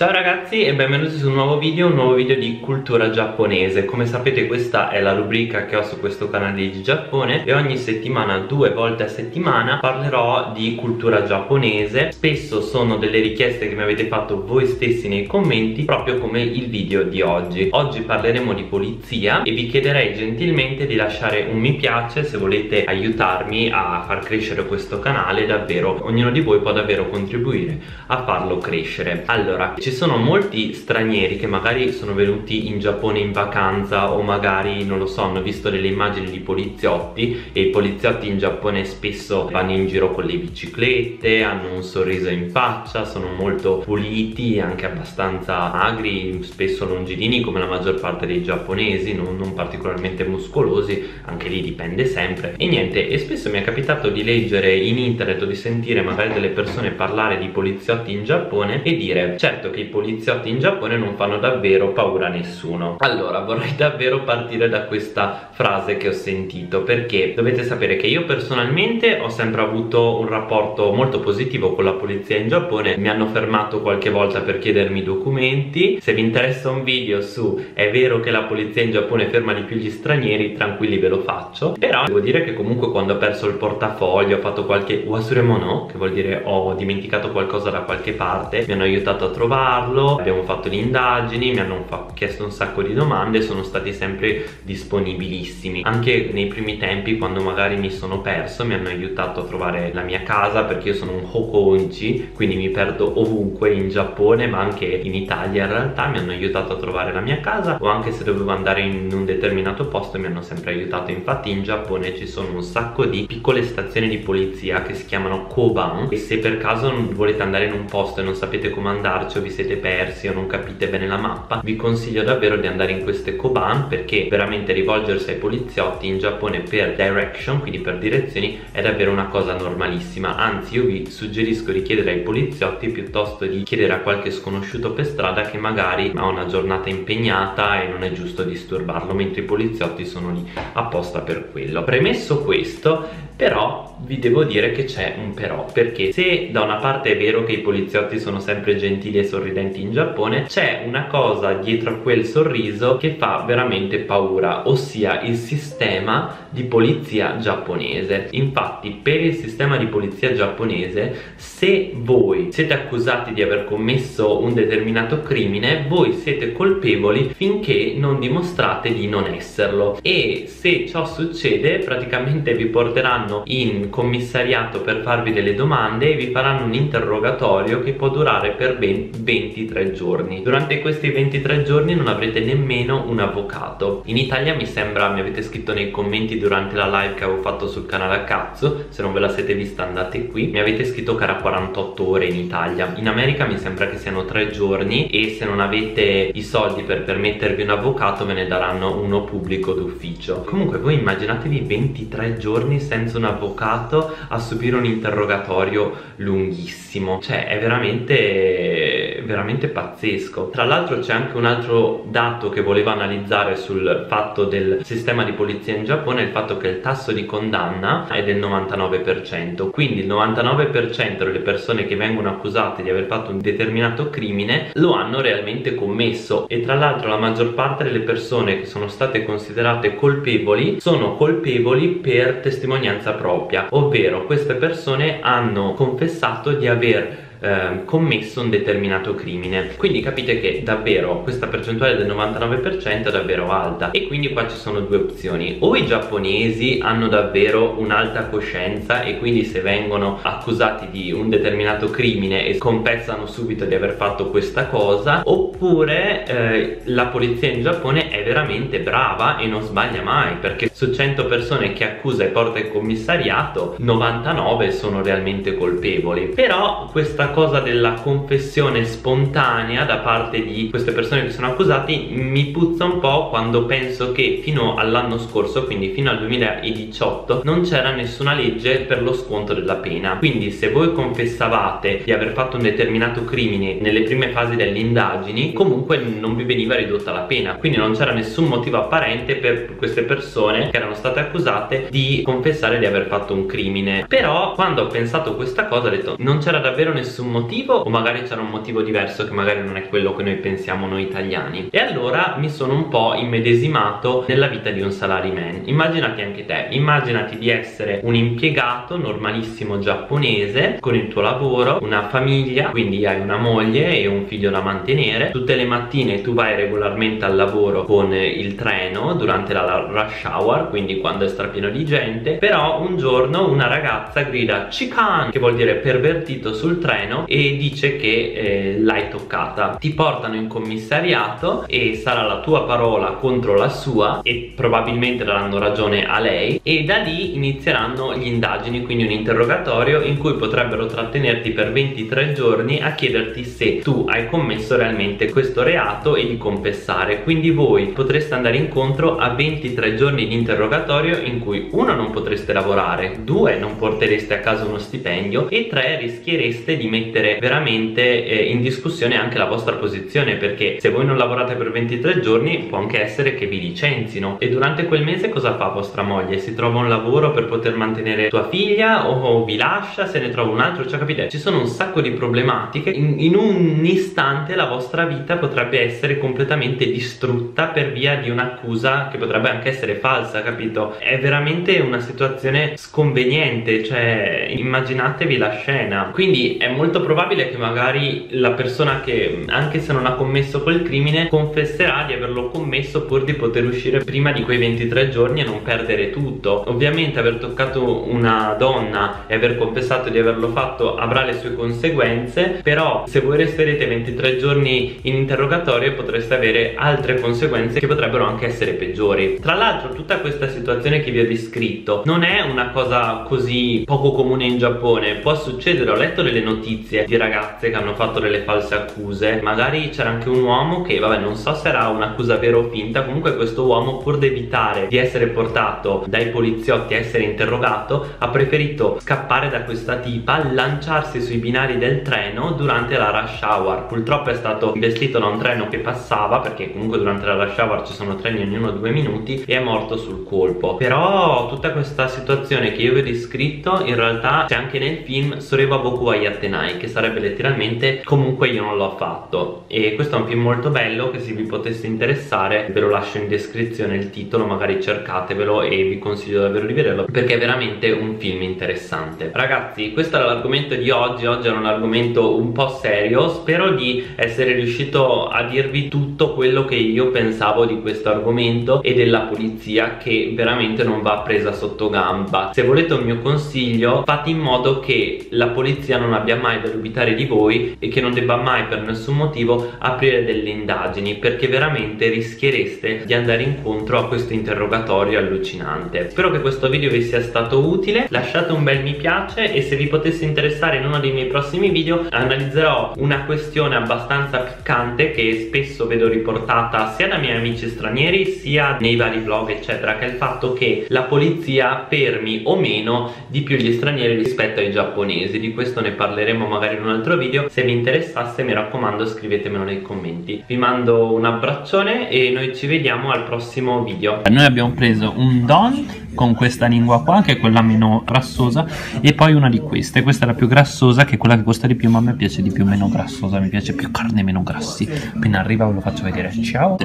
Ciao ragazzi e benvenuti su un nuovo video, un nuovo video di cultura giapponese. Come sapete questa è la rubrica che ho su questo canale di Giappone E ogni settimana, due volte a settimana, parlerò di cultura giapponese. Spesso sono delle richieste che mi avete fatto voi stessi nei commenti Proprio come il video di oggi. Oggi parleremo di polizia e vi chiederei gentilmente di lasciare un mi piace Se volete aiutarmi a far crescere questo canale Davvero, ognuno di voi può davvero contribuire a farlo crescere. Allora, ci sono molti stranieri che magari sono venuti in Giappone in vacanza o magari, non lo so, hanno visto delle immagini di poliziotti e i poliziotti in Giappone spesso vanno in giro con le biciclette, hanno un sorriso in faccia, sono molto puliti, anche abbastanza magri, spesso longilini come la maggior parte dei giapponesi, non, non particolarmente muscolosi, anche lì dipende sempre. E niente, e spesso mi è capitato di leggere in internet o di sentire magari delle persone parlare di poliziotti in Giappone e dire certo che che i poliziotti in Giappone non fanno davvero paura a nessuno. Allora vorrei davvero partire da questa frase che ho sentito perché dovete sapere che io personalmente ho sempre avuto un rapporto molto positivo con la polizia in Giappone. Mi hanno fermato qualche volta per chiedermi documenti. Se vi interessa un video su è vero che la polizia in Giappone ferma di più gli stranieri tranquilli ve lo faccio. Però devo dire che comunque quando ho perso il portafoglio ho fatto qualche wasuremono che vuol dire ho dimenticato qualcosa da qualche parte mi hanno aiutato a trovare farlo abbiamo fatto le indagini mi hanno chiesto un sacco di domande sono stati sempre disponibilissimi. Anche nei primi tempi quando magari mi sono perso mi hanno aiutato a trovare la mia casa perché io sono un hokonji quindi mi perdo ovunque in Giappone ma anche in Italia. In realtà mi hanno aiutato a trovare la mia casa o anche se dovevo andare in un determinato posto mi hanno sempre aiutato. Infatti in Giappone ci sono un sacco di piccole stazioni di polizia che si chiamano Koban e se per caso volete andare in un posto e non sapete come andarci o vi siete persi o non capite bene la mappa vi consiglio davvero di andare in queste Koban perché veramente rivolgersi ai poliziotti in Giappone per direction quindi per direzioni è davvero una cosa normalissima. Anzi io vi suggerisco di chiedere ai poliziotti piuttosto di chiedere a qualche sconosciuto per strada che magari ha una giornata impegnata e non è giusto disturbarlo mentre i poliziotti sono lì apposta per quello. Premesso questo però vi devo dire che c'è un però perché se da una parte è vero che i poliziotti sono sempre gentili e sorridenti in Giappone c'è una cosa dietro a quel sorriso che fa veramente paura ossia il sistema di polizia giapponese. Infatti per il sistema di polizia giapponese se voi siete accusati di aver commesso un determinato crimine voi siete colpevoli finché non dimostrate di non esserlo. E se ciò succede praticamente vi porteranno in commissariato per farvi delle domande e vi faranno un interrogatorio che può durare per ben 23 giorni. Durante questi 23 giorni non avrete nemmeno un avvocato. In Italia mi sembra mi avete scritto nei commenti durante la live che avevo fatto sul canale a cazzo se non ve la siete vista andate qui. Mi avete scritto che era 48 ore in Italia. In America mi sembra che siano 3 giorni e se non avete i soldi per permettervi un avvocato ve ne daranno uno pubblico d'ufficio. Comunque voi immaginatevi 23 giorni senza un avvocato a subire un interrogatorio lunghissimo. Cioè è veramente veramente pazzesco. Tra l'altro c'è anche un altro dato che volevo analizzare sul fatto del sistema di polizia in Giappone il fatto che il tasso di condanna è del 99% quindi il 99% delle persone che vengono accusate di aver fatto un determinato crimine lo hanno realmente commesso. E tra l'altro la maggior parte delle persone che sono state considerate colpevoli sono colpevoli per testimonianza propria ovvero queste persone hanno confessato di aver eh, commesso un determinato crimine. Quindi capite che davvero questa percentuale del 99% è davvero alta. E quindi qua ci sono due opzioni. O i giapponesi hanno davvero un'alta coscienza e quindi se vengono accusati di un determinato crimine e confessano subito di aver fatto questa cosa oppure eh, la polizia in Giappone è veramente brava e non sbaglia mai perché su 100 persone che accusa e porta in commissariato 99 sono realmente colpevoli. Però questa cosa della confessione spontanea da parte di queste persone che sono accusati mi puzza un po' quando penso che fino all'anno scorso, quindi fino al 2018, non c'era nessuna legge per lo sconto della pena. Quindi se voi confessavate di aver fatto un determinato crimine nelle prime fasi delle indagini, comunque non vi veniva ridotta la pena. Quindi non c'era nessun motivo apparente per queste persone che erano state accusate di confessare di aver fatto un crimine. Però quando ho pensato questa cosa ho detto non c'era davvero nessun nessun motivo o magari c'era un motivo diverso che magari non è quello che noi pensiamo noi italiani. E allora mi sono un po' immedesimato nella vita di un salaryman immaginati anche te immaginati di essere un impiegato normalissimo giapponese con il tuo lavoro una famiglia quindi hai una moglie e un figlio da mantenere. Tutte le mattine tu vai regolarmente al lavoro con il treno durante la rush hour quindi quando è strapieno di gente. Però un giorno una ragazza grida Chikan che vuol dire pervertito sul treno e dice che eh, l'hai toccata. Ti portano in commissariato e sarà la tua parola contro la sua e probabilmente daranno ragione a lei e da lì inizieranno gli indagini quindi un interrogatorio in cui potrebbero trattenerti per 23 giorni a chiederti se tu hai commesso realmente questo reato e di confessare. Quindi voi potreste andare incontro a 23 giorni di interrogatorio in cui uno non potreste lavorare due non portereste a casa uno stipendio e tre rischiereste di mettere veramente eh, in discussione anche la vostra posizione perché se voi non lavorate per 23 giorni può anche essere che vi licenzino e durante quel mese cosa fa vostra moglie? Si trova un lavoro per poter mantenere tua figlia o vi lascia se ne trova un altro? Cioè capite? Ci sono un sacco di problematiche in, in un istante la vostra vita potrebbe essere completamente distrutta per via di un'accusa che potrebbe anche essere falsa capito? È veramente una situazione sconveniente cioè immaginatevi la scena quindi è molto probabile che magari la persona che anche se non ha commesso quel crimine confesserà di averlo commesso pur di poter uscire prima di quei 23 giorni e non perdere tutto. Ovviamente aver toccato una donna e aver confessato di averlo fatto avrà le sue conseguenze però se voi resterete 23 giorni in interrogatorio potreste avere altre conseguenze che potrebbero anche essere peggiori. Tra l'altro tutta questa situazione che vi ho descritto non è una cosa così poco comune in Giappone. Può succedere ho letto delle notizie di ragazze che hanno fatto delle false accuse. Magari c'era anche un uomo che vabbè non so se era un'accusa vera o finta comunque questo uomo pur di evitare di essere portato dai poliziotti a essere interrogato ha preferito scappare da questa tipa lanciarsi sui binari del treno durante la rush hour. Purtroppo è stato investito da un treno che passava perché comunque durante la rush hour ci sono treni ognuno due minuti e è morto sul colpo. Però tutta questa situazione che io vi ho descritto in realtà c'è anche nel film Soreva Boku Ayatenai che sarebbe letteralmente comunque io non l'ho fatto e questo è un film molto bello che se vi potesse interessare ve lo lascio in descrizione il titolo magari cercatevelo e vi consiglio davvero di vederlo perché è veramente un film interessante. Ragazzi questo era l'argomento di oggi oggi era un argomento un po' serio spero di essere riuscito a dirvi tutto quello che io pensavo di questo argomento e della polizia che veramente non va presa sotto gamba. Se volete un mio consiglio fate in modo che la polizia non abbia mai da dubitare di voi e che non debba mai per nessun motivo aprire delle indagini perché veramente rischiereste di andare incontro a questo interrogatorio allucinante. Spero che questo video vi sia stato utile lasciate un bel mi piace e se vi potesse interessare in uno dei miei prossimi video analizzerò una questione abbastanza piccante che spesso vedo riportata sia da miei amici stranieri sia nei vari vlog eccetera che è il fatto che la polizia fermi o meno di più gli stranieri rispetto ai giapponesi. Di questo ne parleremo magari in un altro video se vi interessasse mi raccomando scrivetemelo nei commenti vi mando un abbraccione e noi ci vediamo al prossimo video noi abbiamo preso un don con questa lingua qua che è quella meno grassosa e poi una di queste questa è la più grassosa che è quella che costa di più ma a me piace di più meno grassosa mi piace più carne meno grassi appena arriva ve lo faccio vedere ciao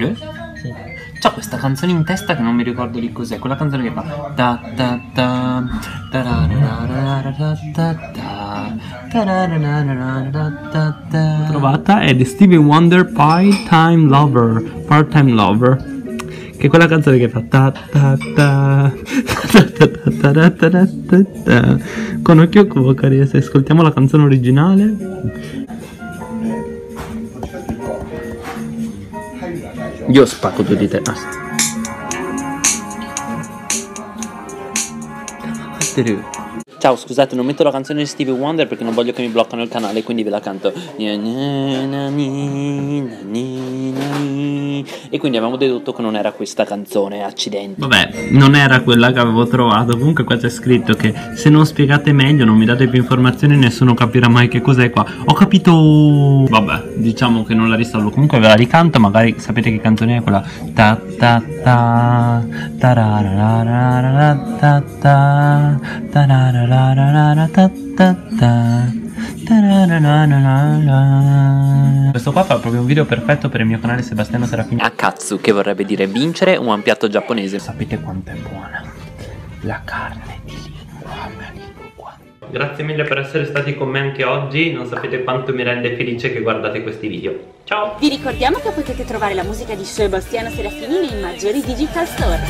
C'ho questa canzone in testa che non mi ricordo di cos'è, quella canzone che fa L'ho trovata è di Stevie Wonder Part-Time Lover Part-Time Lover che è quella canzone che fa ta ta ta ta ta ta ta con occhio vocali se ascoltiamo la canzone originale. Io spacco due di te basta Ciao, scusate, non metto la canzone di Stevie Wonder perché non voglio che mi bloccano il canale, quindi ve la canto. E quindi avevamo dedotto che non era questa canzone, accidenti. Vabbè, non era quella che avevo trovato. Comunque qua c'è scritto che se non spiegate meglio, non mi date più informazioni, nessuno capirà mai che cos'è qua. Ho capito. Vabbè, diciamo che non la risalvo. Comunque ve la ricanto, magari sapete che canzone è quella. Ta ta ta ta ta ta ta ta ta ta ta ta ta Questo qua fa proprio un video perfetto per il mio canale Sebastiano Serafini. Akatsu che vorrebbe dire vincere un piatto giapponese? Sapete quanto è buona la carne di lingua, Grazie mille per essere stati con me anche oggi. Non sapete quanto mi rende felice che guardate questi video. Ciao! Vi ricordiamo che potete trovare la musica di Sebastiano Serafini nei maggiori digital store